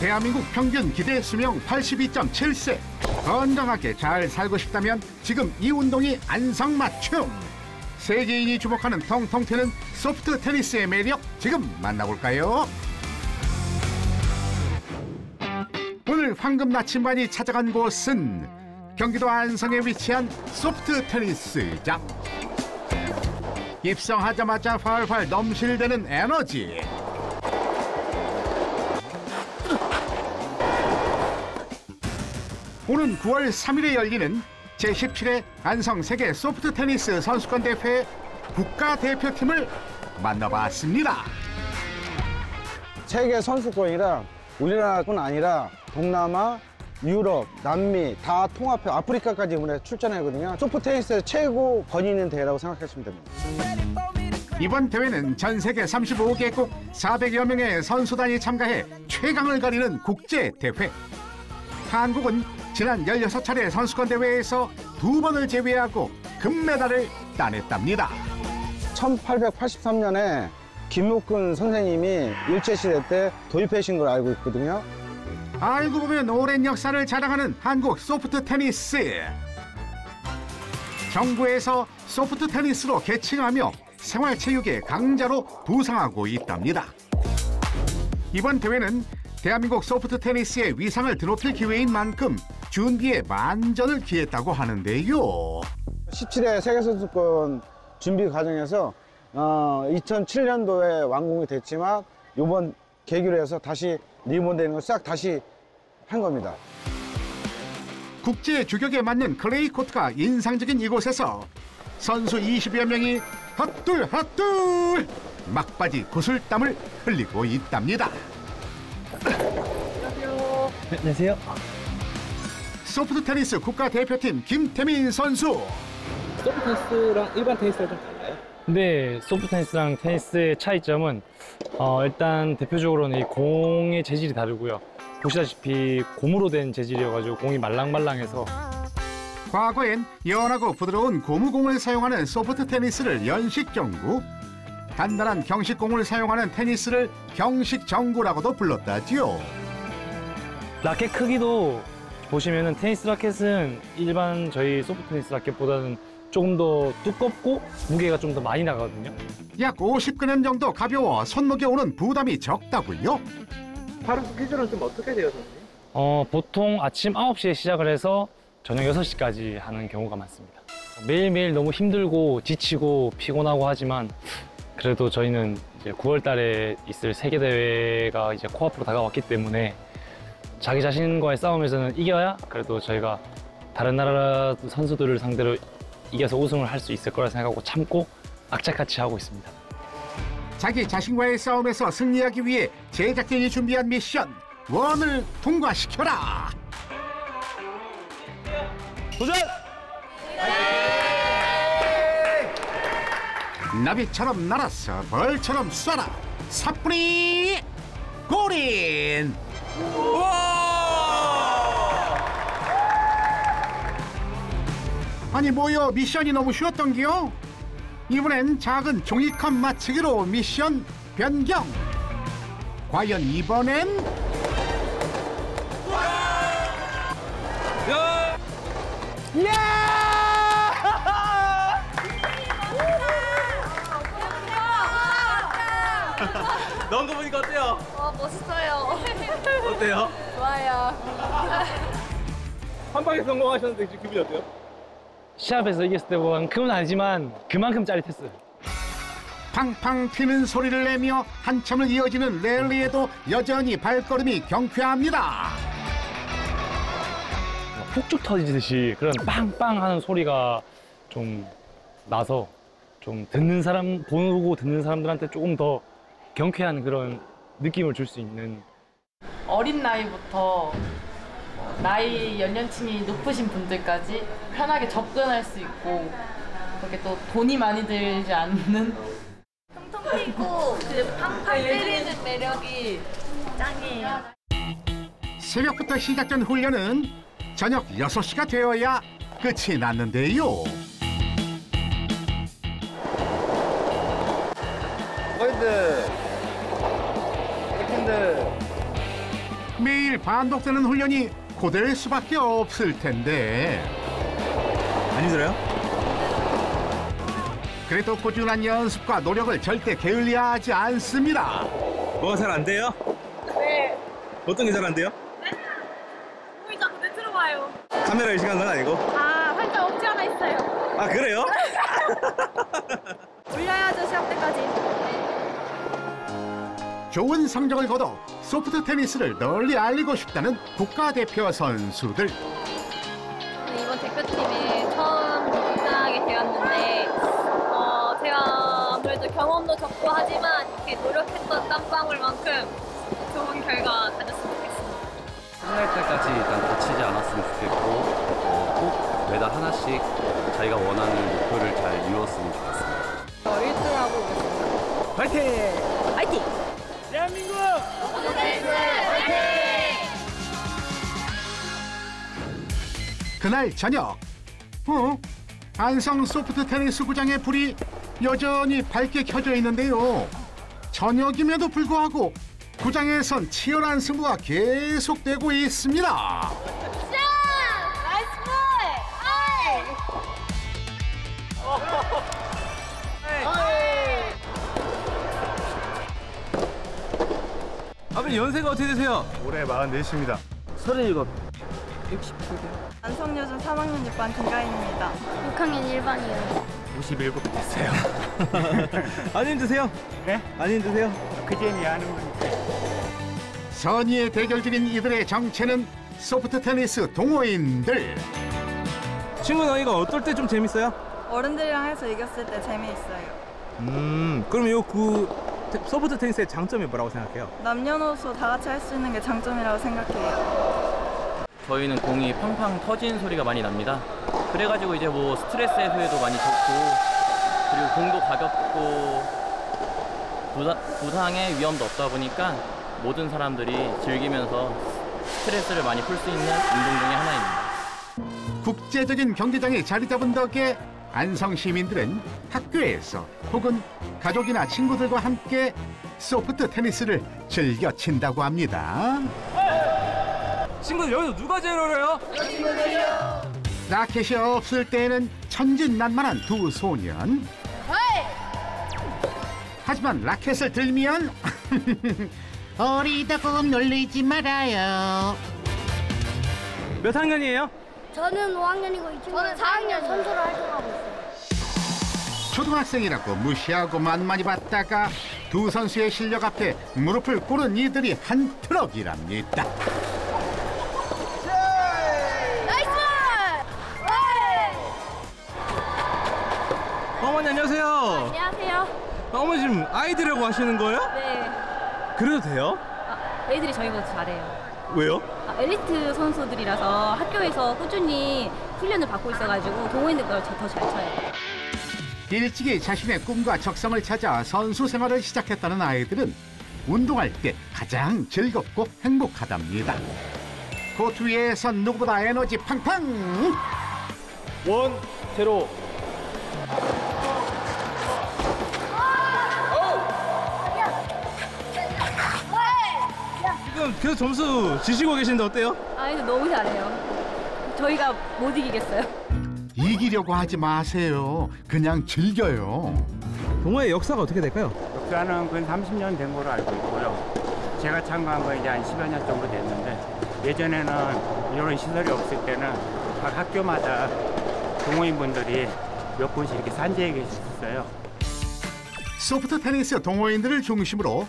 대한민국 평균 기대 수명 82.7세. 건강하게 잘 살고 싶다면 지금 이 운동이 안성맞춤. 세계인이 주목하는 통통 튀는 소프트 테니스의 매력 지금 만나볼까요? 오늘 황금 나침반이 찾아간 곳은 경기도 안성에 위치한 소프트 테니스장. 입성하자마자 활활 넘실대는 에너지. 오는 9월 3일에 열리는 제17회 안성 세계 소프트 테니스 선수권 대회 국가 대표팀을 만나봤습니다. 세계 선수권이라 우리나라뿐 아니라 동남아, 유럽, 남미 다 통합해 아프리카까지 이번에 출전하거든요. 소프트 테니스의 최고 권위 있는 대회라고 생각하시면 됩니다. 이번 대회는 전 세계 35개국 400여 명의 선수단이 참가해 최강을 가리는 국제 대회. 한국은 지난 16차례 선수권 대회에서 두 번을 제외하고 금메달을 따냈답니다. 1883년에 김목근 선생님이 일제시대 때 도입하신 걸 알고 있거든요. 알고 보면 오랜 역사를 자랑하는 한국 소프트 테니스. 정부에서 소프트 테니스로 개칭하며 생활체육의 강자로 부상하고 있답니다. 이번 대회는 대한민국 소프트 테니스의 위상을 드높일 기회인 만큼 준비에 만전을 기했다고 하는데요. 17회 세계선수권 준비 과정에서 어, 2007년도에 완공이 됐지만 이번 계기로 해서 다시 리모델링을 싹 다시 한 겁니다. 국제 규격에 맞는 클레이 코트가 인상적인 이곳에서 선수 20여 명이 헛둘 헛둘 막바지 구슬땀을 흘리고 있답니다. 안녕하세요. 소프트 테니스 국가대표팀 김태민 선수. 소프트 테니스랑 일반 테니스랑 좀 달라요? 네, 소프트 테니스랑 테니스의 차이점은 어, 일단 대표적으로는 이 공의 재질이 다르고요. 보시다시피 고무로 된 재질이어가지고 공이 말랑말랑해서 과거엔 연하고 부드러운 고무공을 사용하는 소프트 테니스를 연식정구, 단단한 경식공을 사용하는 테니스를 경식정구라고도 불렀다지요. 라켓 크기도 보시면은 테니스 라켓은 일반 저희 소프트 테니스 라켓보다는 조금 더 두껍고 무게가 좀 더 많이 나가거든요. 약 50g 정도 가벼워 손목에 오는 부담이 적다고요. 하루 스케줄은 좀 어떻게 돼요, 선생님? 어, 보통 아침 9시에 시작을 해서 저녁 6시까지 하는 경우가 많습니다. 매일매일 너무 힘들고 지치고 피곤하고 하지만 그래도 저희는 이제 9월 달에 있을 세계대회가 이제 코앞으로 다가왔기 때문에 자기 자신과의 싸움에서는 이겨야 그래도 저희가 다른 나라 선수들을 상대로 이겨서 우승을 할 수 있을 거라 생각하고 참고 악착같이 하고 있습니다. 자기 자신과의 싸움에서 승리하기 위해 제작진이 준비한 미션 원을 통과시켜라. 도전! 나비처럼 날아서 벌처럼 쏴라. 사뿐히 골인. 아니 뭐요 미션이 너무 쉬웠던기요? 이번엔 작은 종이컵 맞추기로 미션 변경. 과연 이번엔 넣은 거 보니까 어때요? 와 멋있어요. 어때요? 좋아요. 한 방에 성공하셨는데 지금 기분이 어때요? 시합에서 이겼을 때만큼은 아니지만 그만큼 짜릿했어요. 팡팡 튀는 소리를 내며 한참을 이어지는 랠리에도 여전히 발걸음이 경쾌합니다. 폭죽 터지듯이 그런 빵빵 하는 소리가 좀 나서 좀 듣는 사람, 보고 듣는 사람들한테 조금 더 경쾌한 그런 느낌을 줄 수 있는 어린 나이부터 나이 연령층이 높으신 분들까지 편하게 접근할 수 있고 그렇게 또 돈이 많이 들지 않는 통통 튀고 그 팡팡 때리는 매력이 짱이에요. 새벽부터 시작된 훈련은 저녁 6시가 되어야 끝이 났는데요. 포인트, 백핸드, 매일 반복되는 훈련이 고될 수밖에 없을 텐데 안 힘들어요? 그래도 꾸준한 연습과 노력을 절대 게을리하지 않습니다. 뭐가 잘 안 돼요? 네. 어떤 게 잘 안 돼요? 몸이 자꾸 내 들어와요. 카메라 의식한 건 아니고. 아, 살짝 없지 않아 있어요. 아 그래요? 올려야죠, 시합 때까지. 좋은 성적을 거둬 소프트 테니스를 널리 알리고 싶다는 국가대표 선수들. 이번 대표팀에 처음 입장하게 되었는데, 어, 제가 아무래도 경험도 적고 하지만 이렇게 노력했던 땀방울만큼 좋은 결과 가졌으면 좋겠습니다. 끝날 때까지 일단 다치지 않았으면 좋겠고 어, 꼭 매달 하나씩 자기가 원하는 목표를 잘 이루었으면 좋겠습니다. 1등 하고 오겠습니다. 파이팅! 화이팅! 대한민국! 그날 저녁, 어? 안성 소프트 테니스 구장의 불이 여전히 밝게 켜져 있는데요. 저녁임에도 불구하고 구장에선 치열한 승부가 계속되고 있습니다. 아버님 연세가 어떻게 되세요? 올해 44입니다. 안성여중 3학년 6반 김가인입니다. 6학년 1반이요. 57 됐어요. 안 힘드세요? 네? 안 힘드세요? 그제니 하는 거니까. 선의의 대결 중인 이들의 정체는 소프트 테니스 동호인들. 친구 나이가 어떨 때 좀 재밌어요? 어른들이랑 해서 이겼을 때 재미있어요. 음 그럼 요그 소프트 테니스의 장점이 뭐라고 생각해요? 남녀노소 다 같이 할 수 있는 게 장점이라고 생각해요. 저희는 공이 팡팡 터지는 소리가 많이 납니다. 그래가지고 이제 뭐 스트레스 해소에도 많이 좋고 그리고 공도 가볍고 부사, 부상의 위험도 없다 보니까 모든 사람들이 즐기면서 스트레스를 많이 풀 수 있는 운동 중에 하나입니다. 국제적인 경기장에 자리 잡은 덕에 안성 시민들은 학교에서 혹은 가족이나 친구들과 함께 소프트 테니스를 즐겨 친다고 합니다. 친구들 여기서 누가 제일 어려요? 라켓이 없을 때는 천진난만한 두 소년. 하지만 라켓을 들면 어리다고 놀리지 말아요. 몇 학년이에요? 저는 5학년이고 이 친구는 4학년 선수로 활동하고 있어요. 초등학생이라고 무시하고 만만히 봤다가 두 선수의 실력 앞에 무릎을 꿇은 이들이 한 트럭이랍니다. Nice! 어머니 안녕하세요. 안녕하세요. 어머니 지금 아이들하고 하시는 거예요? 네. 그래도 돼요? 애들이 저희보다 잘해요. 왜요? 아, 엘리트 선수들이라서 학교에서 꾸준히 훈련을 받고 있어가지고 동호인들보다 더잘 쳐요. 일찍이 자신의 꿈과 적성을 찾아 선수 생활을 시작했다는 아이들은 운동할 때 가장 즐겁고 행복하답니다. 코트 위에선 누구보다 에너지 팡팡! 원 제로 지금 계속 점수 지시고 계신데 어때요? 아이들 너무 잘해요. 저희가 못 이기겠어요. 이기려고 하지 마세요. 그냥 즐겨요. 동호회 역사가 어떻게 될까요? 역사는 근 30년 된 걸로 알고 있고요. 제가 참가한 거 이제 한 10여 년 정도 됐는데 예전에는 이런 시설이 없을 때는 각 학교마다 동호인분들이 몇 분씩 이렇게 산재해 계셨어요. 소프트 테니스 동호인들을 중심으로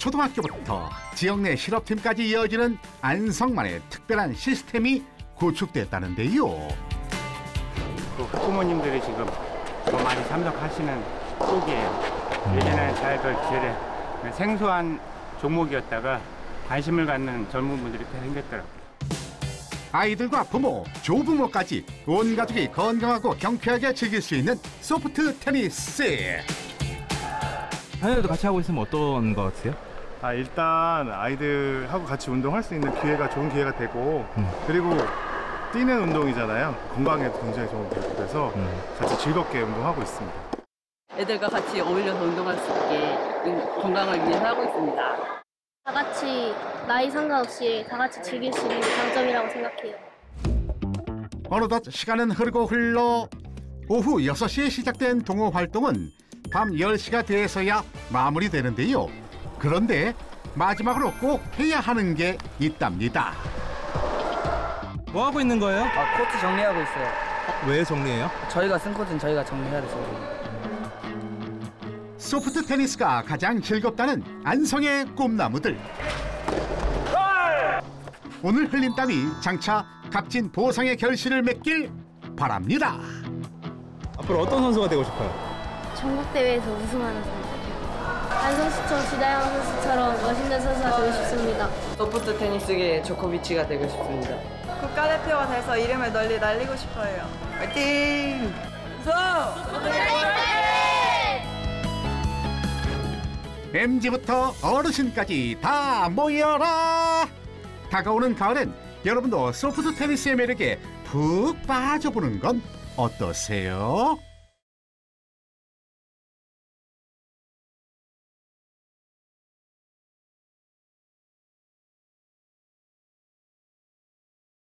초등학교부터 지역 내 실업팀까지 이어지는 안성만의 특별한 시스템이 구축됐다는데요. 그 학부모님들이 지금 더 많이 참석하시는 쪽이에요. 예전에는 잘들 제래 생소한 종목이었다가 관심을 갖는 젊은 분들이 꽤 생겼더라고요. 아이들과 부모, 조부모까지 온 가족이 건강하고 경쾌하게 즐길 수 있는 소프트 테니스. 자녀들도 같이 하고 있으면 어떤 거 같으세요? 아 일단 아이들하고 같이 운동할 수 있는 기회가 좋은 기회가 되고 그리고 뛰는 운동이잖아요 건강에도 굉장히 좋은 기회가 돼서 같이 즐겁게 운동하고 있습니다 애들과 같이 어울려서 운동할 수 있게 건강을 위해서 하고 있습니다. 다 같이 나이 상관없이 다 같이 즐길 수 있는 게 장점이라고 생각해요. 어느덧 시간은 흐르고 흘러 오후 6시에 시작된 동호 활동은 밤 10시가 돼서야 마무리되는데요. 그런데 마지막으로 꼭 해야 하는 게 있답니다. 뭐 하고 있는 거예요? 아, 코트 정리하고 있어요. 왜 정리해요? 저희가 쓴 코트는 저희가 정리해야 돼서. 소프트 테니스가 가장 즐겁다는 안성의 꿈나무들. 오늘 흘린 땀이 장차 값진 보상의 결실을 맺길 바랍니다. 앞으로 어떤 선수가 되고 싶어요? 전국 대회에서 우승하는 선수. 안성수처럼 주다영 선수처럼 멋있는 선수가 되고 싶습니다. 소프트 테니스계 조코비치가 되고 싶습니다. 국가대표가 돼서 이름을 널리 날리고 싶어요. 화이팅! MZ부터 어르신까지 다 모여라! 다가오는 가을엔 여러분도 소프트 테니스의 매력에 푹 빠져보는 건 어떠세요?